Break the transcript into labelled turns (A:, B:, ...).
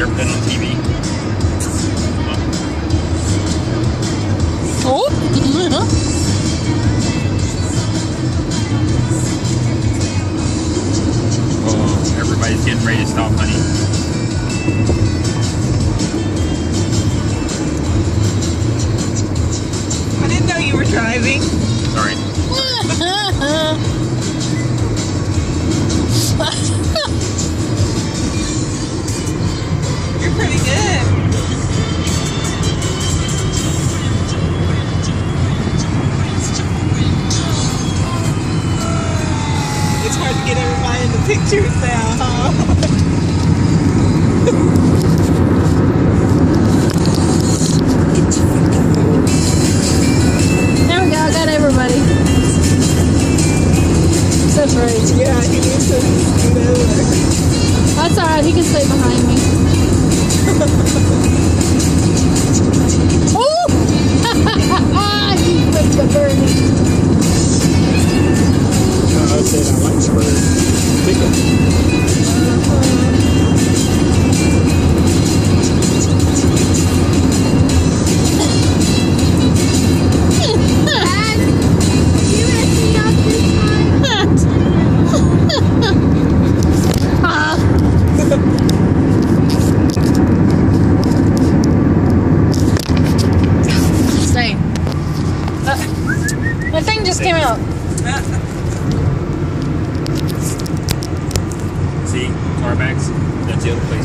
A: You ever on TV? Oh, yeah. everybody's getting ready to stop honey.
B: I didn't know you were driving.
A: Sorry.
B: pretty good. It's hard to get everybody in the pictures now, huh?
C: There we go. I got everybody. Rachel.
B: Yeah, he needs to scoot over.
C: That's alright. He can stay behind me. My thing just came out.
A: See? Car backs. That's the other place.